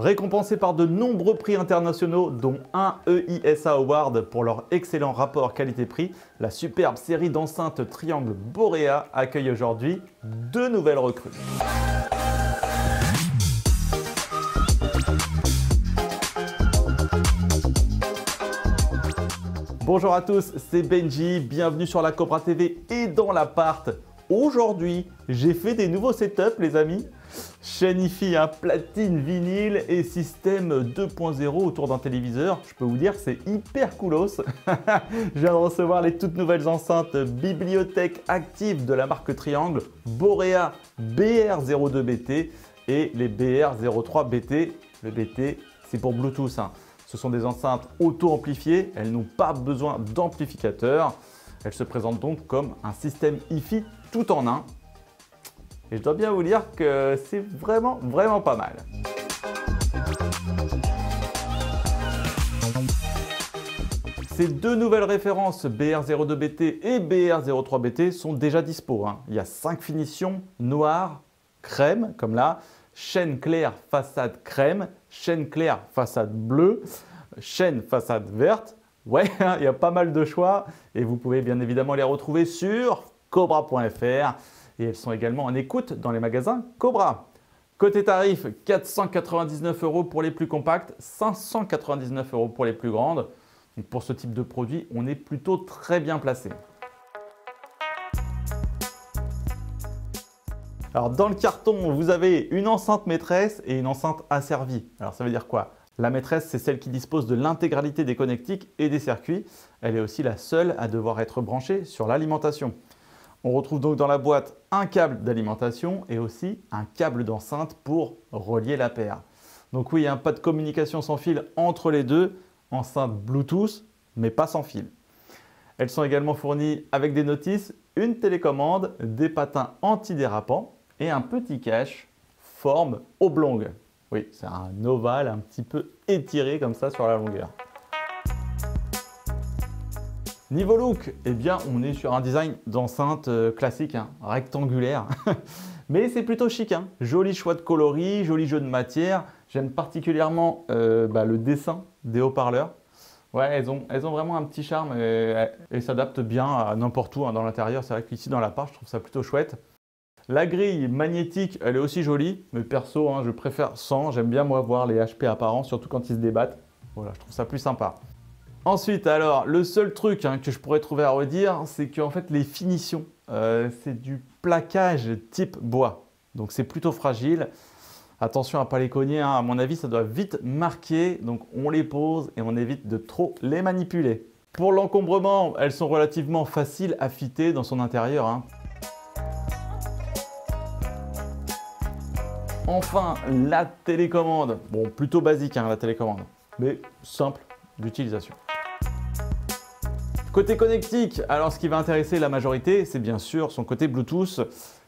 Récompensés par de nombreux prix internationaux, dont un EISA Award pour leur excellent rapport qualité-prix, la superbe série d'enceintes Triangle Borea accueille aujourd'hui deux nouvelles recrues. Bonjour à tous, c'est Benji, bienvenue sur la Cobra TV et dans l'appart. Aujourd'hui, j'ai fait des nouveaux setups les amis. Chaîne IFI, un platine vinyle et système 2.0 autour d'un téléviseur. Je peux vous dire, c'est hyper coolos. Je viens de recevoir les toutes nouvelles enceintes bibliothèque active de la marque Triangle, Borea BR02BT et les BR03BT. Le BT, c'est pour Bluetooth. Hein. Ce sont des enceintes auto-amplifiées, elles n'ont pas besoin d'amplificateur. Elles se présentent donc comme un système hi tout en un. Et je dois bien vous dire que c'est vraiment, vraiment pas mal. Ces deux nouvelles références BR02BT et BR03BT sont déjà dispo. Hein. Il y a cinq finitions noir, crème, comme là, chaîne claire, façade crème, chaîne claire, façade bleue, chaîne, façade verte. Ouais, il y a pas mal de choix et vous pouvez bien évidemment les retrouver sur cobra.fr et elles sont également en écoute dans les magasins Cobra. Côté tarif, 499 euros pour les plus compacts, 599 euros pour les plus grandes. pour ce type de produit, on est plutôt très bien placé. Alors dans le carton, vous avez une enceinte maîtresse et une enceinte asservie. Alors ça veut dire quoi? La maîtresse, c'est celle qui dispose de l'intégralité des connectiques et des circuits. Elle est aussi la seule à devoir être branchée sur l'alimentation. On retrouve donc dans la boîte un câble d'alimentation et aussi un câble d'enceinte pour relier la paire. Donc oui, n'y a pas de communication sans fil entre les deux, enceinte Bluetooth, mais pas sans fil. Elles sont également fournies avec des notices, une télécommande, des patins antidérapants et un petit cache forme oblongue. Oui, c'est un ovale un petit peu étiré comme ça sur la longueur. Niveau look, eh bien, on est sur un design d'enceinte euh, classique, hein, rectangulaire. Mais c'est plutôt chic. Hein. Joli choix de coloris, joli jeu de matière. J'aime particulièrement euh, bah, le dessin des haut-parleurs. Ouais, elles ont, ont vraiment un petit charme et, s'adaptent bien à n'importe où hein, dans l'intérieur. C'est vrai qu'ici dans la part, je trouve ça plutôt chouette. La grille magnétique, elle est aussi jolie, mais perso, hein, je préfère sans. J'aime bien moi voir les HP apparents, surtout quand ils se débattent. Voilà, je trouve ça plus sympa. Ensuite, alors, le seul truc hein, que je pourrais trouver à redire, c'est qu'en fait, les finitions, euh, c'est du plaquage type bois. Donc, c'est plutôt fragile. Attention à ne pas les cogner, hein. à mon avis, ça doit vite marquer. Donc, on les pose et on évite de trop les manipuler. Pour l'encombrement, elles sont relativement faciles à fitter dans son intérieur. Enfin, la télécommande. Bon, plutôt basique hein, la télécommande, mais simple d'utilisation. Côté connectique, alors ce qui va intéresser la majorité, c'est bien sûr son côté Bluetooth.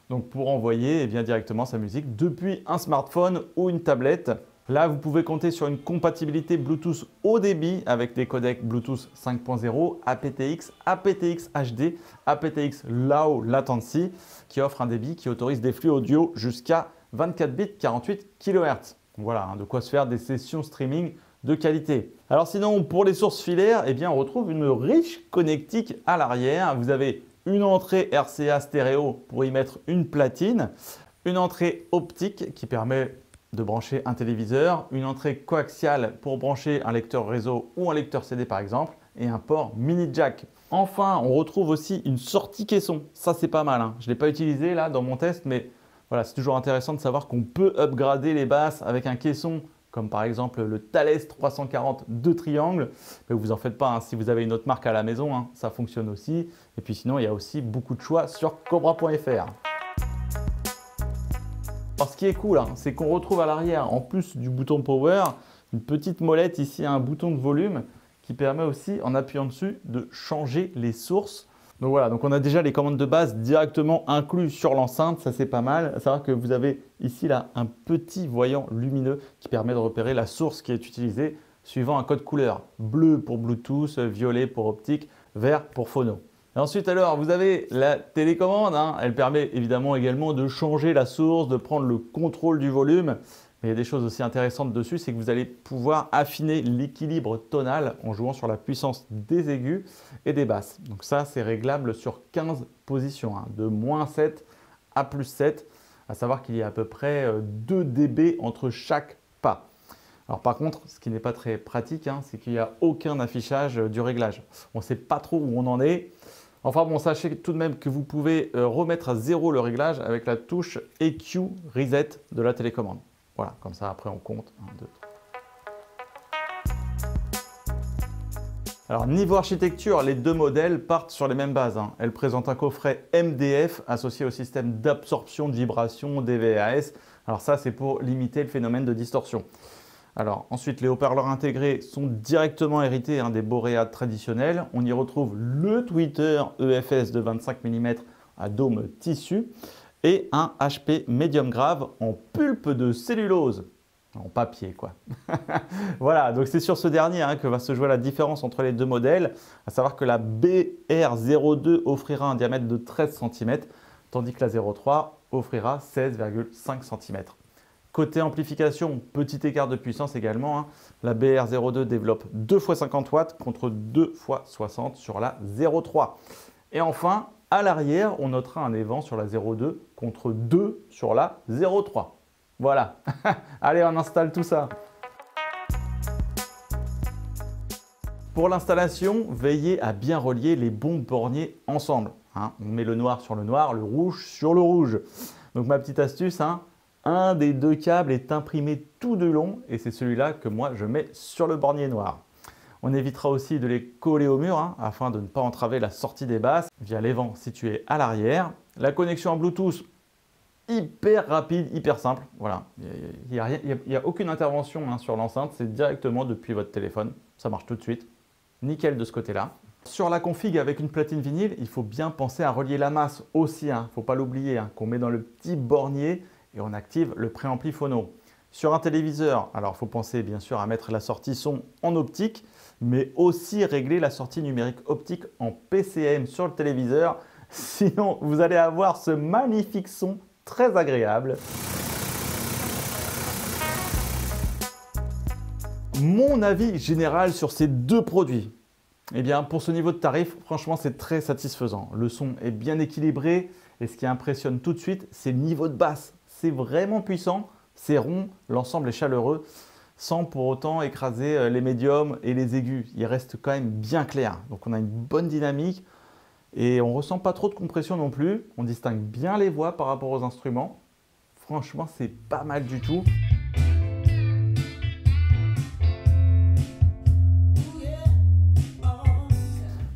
Donc pour envoyer eh bien, directement sa musique depuis un smartphone ou une tablette. Là, vous pouvez compter sur une compatibilité Bluetooth haut débit avec des codecs Bluetooth 5.0, aptX, aptX HD, aptX Low Latency qui offre un débit qui autorise des flux audio jusqu'à 24 bits 48 kHz. Voilà, hein, de quoi se faire des sessions streaming de qualité. Alors sinon, pour les sources filaires, eh bien, on retrouve une riche connectique à l'arrière. Vous avez une entrée RCA stéréo pour y mettre une platine, une entrée optique qui permet de brancher un téléviseur, une entrée coaxiale pour brancher un lecteur réseau ou un lecteur CD par exemple, et un port mini jack. Enfin, on retrouve aussi une sortie caisson. Ça, c'est pas mal. Hein. Je ne l'ai pas utilisé là dans mon test, mais voilà, c'est toujours intéressant de savoir qu'on peut upgrader les basses avec un caisson comme par exemple le Thales 340 de triangle. Mais vous en faites pas, hein. si vous avez une autre marque à la maison, hein, ça fonctionne aussi. Et puis sinon, il y a aussi beaucoup de choix sur cobra.fr. Alors ce qui est cool, hein, c'est qu'on retrouve à l'arrière, en plus du bouton Power, une petite molette ici, un bouton de volume qui permet aussi, en appuyant dessus, de changer les sources donc voilà, donc on a déjà les commandes de base directement inclus sur l'enceinte, ça c'est pas mal. Savoir que vous avez ici là un petit voyant lumineux qui permet de repérer la source qui est utilisée suivant un code couleur. Bleu pour Bluetooth, violet pour optique, vert pour phono. Ensuite alors vous avez la télécommande, hein. elle permet évidemment également de changer la source, de prendre le contrôle du volume. Mais il y a des choses aussi intéressantes dessus, c'est que vous allez pouvoir affiner l'équilibre tonal en jouant sur la puissance des aigus et des basses. Donc ça, c'est réglable sur 15 positions, hein, de moins 7 à plus 7, à savoir qu'il y a à peu près 2 euh, dB entre chaque pas. Alors par contre, ce qui n'est pas très pratique, hein, c'est qu'il n'y a aucun affichage euh, du réglage. On ne sait pas trop où on en est. Enfin bon, sachez tout de même que vous pouvez euh, remettre à zéro le réglage avec la touche EQ Reset de la télécommande. Voilà, comme ça après on compte. Alors niveau architecture, les deux modèles partent sur les mêmes bases. Hein. Elles présentent un coffret MDF associé au système d'absorption de vibration DVAS. Alors ça c'est pour limiter le phénomène de distorsion. Alors ensuite, les haut-parleurs intégrés sont directement hérités hein, des Borea traditionnels. On y retrouve le tweeter EFS de 25 mm à dôme tissu et un HP médium grave en pulpe de cellulose. En papier, quoi. voilà, donc c'est sur ce dernier hein, que va se jouer la différence entre les deux modèles, à savoir que la BR02 offrira un diamètre de 13 cm, tandis que la 03 offrira 16,5 cm. Côté amplification, petit écart de puissance également. Hein. La BR02 développe 2 x 50 watts contre 2 x 60 sur la 03. Et enfin, à l'arrière, on notera un évent sur la 0,2 contre 2 sur la 0,3. Voilà. Allez, on installe tout ça. Pour l'installation, veillez à bien relier les bons borniers ensemble. Hein. On met le noir sur le noir, le rouge sur le rouge. Donc ma petite astuce, hein, un des deux câbles est imprimé tout de long et c'est celui-là que moi je mets sur le bornier noir. On évitera aussi de les coller au mur hein, afin de ne pas entraver la sortie des basses via les vents situés à l'arrière. La connexion en Bluetooth, hyper rapide, hyper simple. Voilà, il n'y a, aucune intervention hein, sur l'enceinte, c'est directement depuis votre téléphone. Ça marche tout de suite. Nickel de ce côté-là. Sur la config avec une platine vinyle, il faut bien penser à relier la masse aussi. Il hein. ne faut pas l'oublier, qu'on met dans le petit bornier et on active le préampli phono. Sur un téléviseur, alors il faut penser bien sûr à mettre la sortie son en optique, mais aussi régler la sortie numérique optique en PCM sur le téléviseur. Sinon, vous allez avoir ce magnifique son très agréable. Mon avis général sur ces deux produits. Eh bien, pour ce niveau de tarif, franchement, c'est très satisfaisant. Le son est bien équilibré et ce qui impressionne tout de suite, c'est le niveau de basse. C'est vraiment puissant c'est rond, l'ensemble est chaleureux, sans pour autant écraser euh, les médiums et les aigus. Il reste quand même bien clair. Donc on a une bonne dynamique et on ne ressent pas trop de compression non plus. On distingue bien les voix par rapport aux instruments. Franchement, c'est pas mal du tout.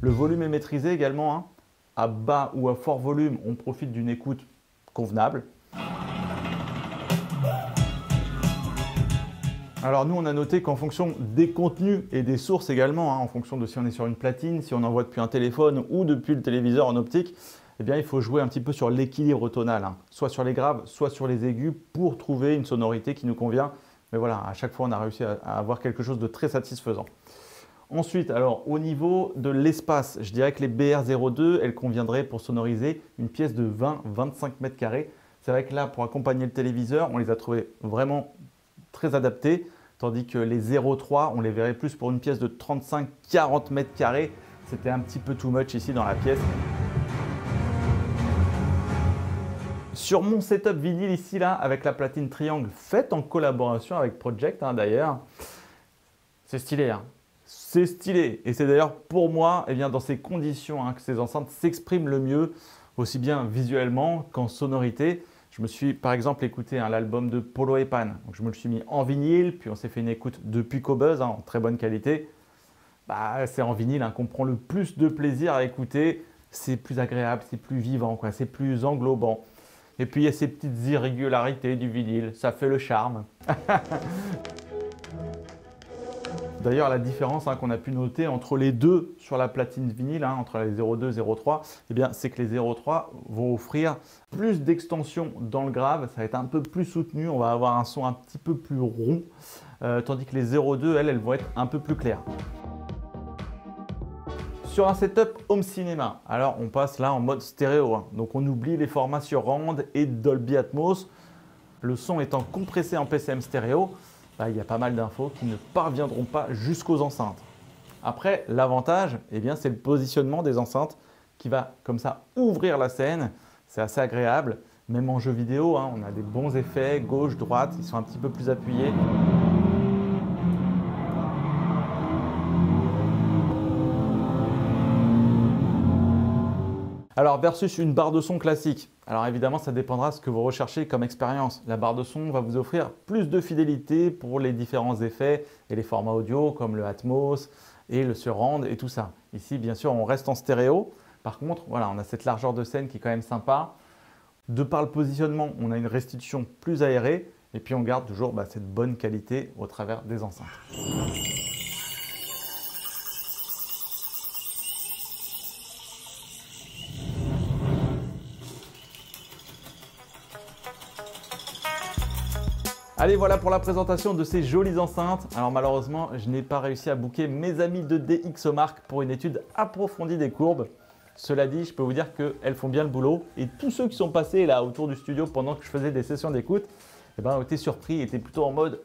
Le volume est maîtrisé également. Hein. À bas ou à fort volume, on profite d'une écoute convenable. Alors nous, on a noté qu'en fonction des contenus et des sources également, hein, en fonction de si on est sur une platine, si on envoie depuis un téléphone ou depuis le téléviseur en optique, eh bien, il faut jouer un petit peu sur l'équilibre tonal, hein. soit sur les graves, soit sur les aigus, pour trouver une sonorité qui nous convient. Mais voilà, à chaque fois, on a réussi à, avoir quelque chose de très satisfaisant. Ensuite, alors au niveau de l'espace, je dirais que les BR02, elles conviendraient pour sonoriser une pièce de 20-25 mètres carrés. C'est vrai que là, pour accompagner le téléviseur, on les a trouvés vraiment très adaptés tandis que les 0,3, on les verrait plus pour une pièce de 35-40 mètres carrés. C'était un petit peu too much ici dans la pièce. Sur mon setup vinyle ici là, avec la platine triangle faite en collaboration avec Project hein, d'ailleurs, c'est stylé. Hein. c'est stylé. Et c'est d'ailleurs pour moi, eh bien, dans ces conditions hein, que ces enceintes s'expriment le mieux, aussi bien visuellement qu'en sonorité. Je me suis par exemple écouté l'album de Polo et Pan. Je me le suis mis en vinyle, puis on s'est fait une écoute depuis Cobuzz hein, en très bonne qualité. Bah, c'est en vinyle hein, qu'on prend le plus de plaisir à écouter. C'est plus agréable, c'est plus vivant, c'est plus englobant. Et puis il y a ces petites irrégularités du vinyle, ça fait le charme. D'ailleurs, la différence hein, qu'on a pu noter entre les deux sur la platine vinyle, hein, entre les 02 et 03, eh c'est que les 03 vont offrir plus d'extension dans le grave, ça va être un peu plus soutenu, on va avoir un son un petit peu plus rond, euh, tandis que les 02, elles, elles vont être un peu plus claires. Sur un setup home cinéma, alors on passe là en mode stéréo, hein. donc on oublie les formats sur Rand et Dolby Atmos. le son étant compressé en PCM stéréo, il y a pas mal d'infos qui ne parviendront pas jusqu'aux enceintes. Après, l'avantage, eh c'est le positionnement des enceintes qui va comme ça ouvrir la scène. C'est assez agréable. Même en jeu vidéo, hein, on a des bons effets, gauche, droite, ils sont un petit peu plus appuyés. Alors versus une barre de son classique. Alors évidemment, ça dépendra de ce que vous recherchez comme expérience. La barre de son va vous offrir plus de fidélité pour les différents effets et les formats audio comme le Atmos et le surround et tout ça. Ici, bien sûr, on reste en stéréo. Par contre, voilà, on a cette largeur de scène qui est quand même sympa. De par le positionnement, on a une restitution plus aérée et puis on garde toujours bah, cette bonne qualité au travers des enceintes. Allez, voilà pour la présentation de ces jolies enceintes. Alors malheureusement, je n'ai pas réussi à booker mes amis de DxOMark pour une étude approfondie des courbes. Cela dit, je peux vous dire qu'elles font bien le boulot. Et tous ceux qui sont passés là autour du studio pendant que je faisais des sessions d'écoute, eh ben, ont été surpris, étaient plutôt en mode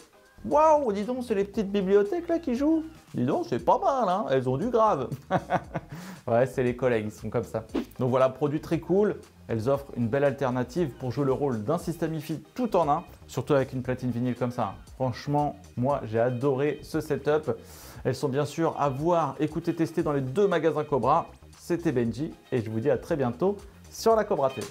Waouh, dis donc, c'est les petites bibliothèques là qui jouent. Dis donc, c'est pas mal, hein elles ont du grave. ouais, c'est les collègues, ils sont comme ça. Donc voilà, produit très cool. Elles offrent une belle alternative pour jouer le rôle d'un système IFI tout en un, surtout avec une platine vinyle comme ça. Franchement, moi j'ai adoré ce setup. Elles sont bien sûr à voir, écouter, tester dans les deux magasins Cobra. C'était Benji et je vous dis à très bientôt sur la Cobra TV.